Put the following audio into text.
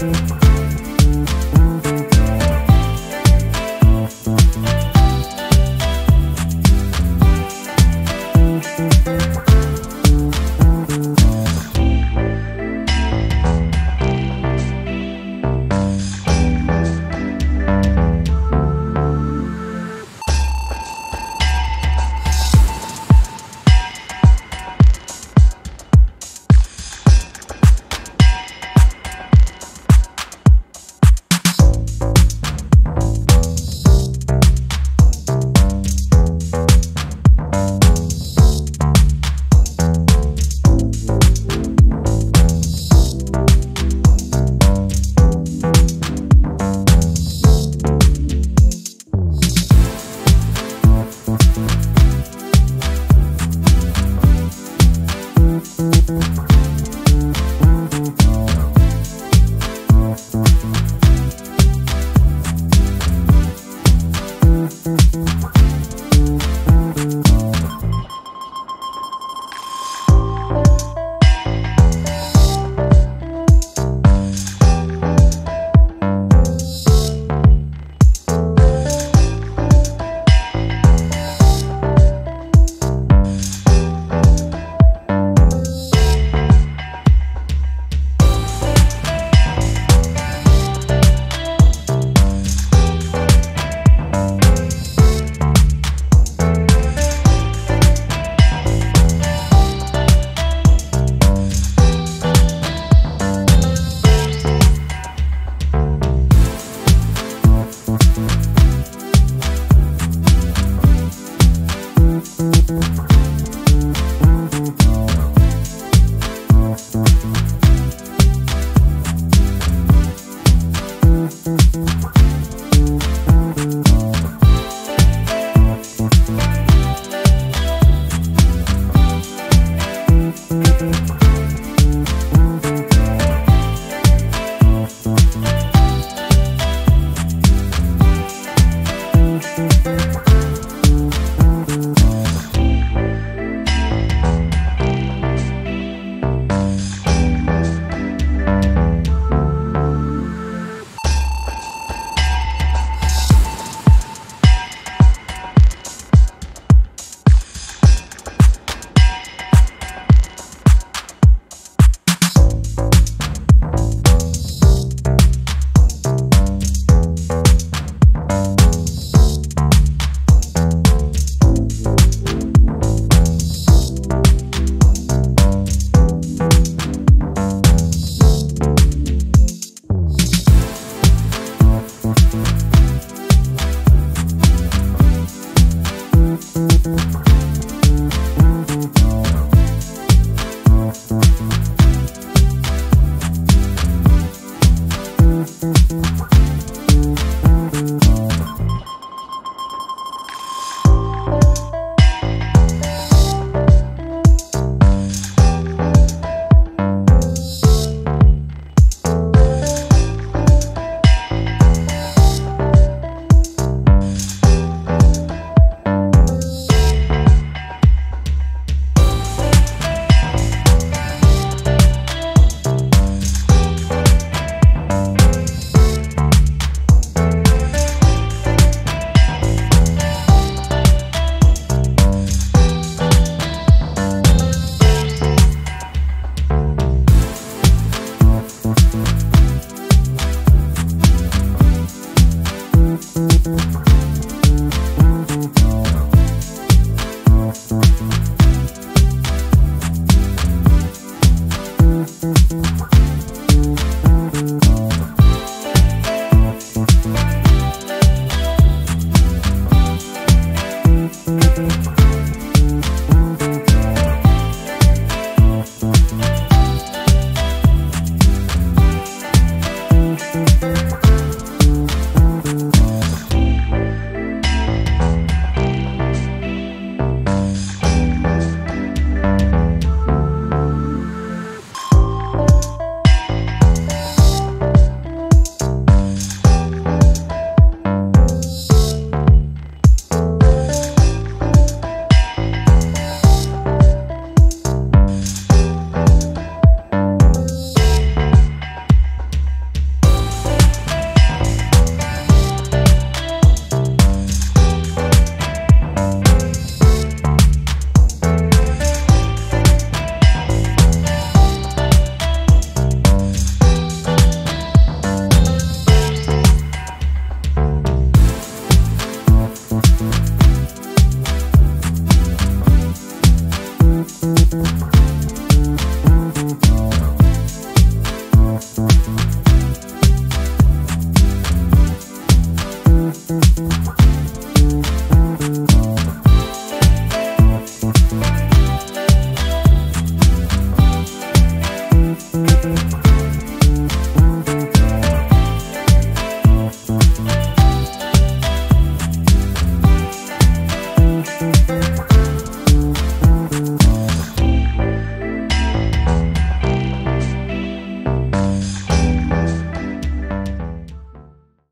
Thank Mm-hmm.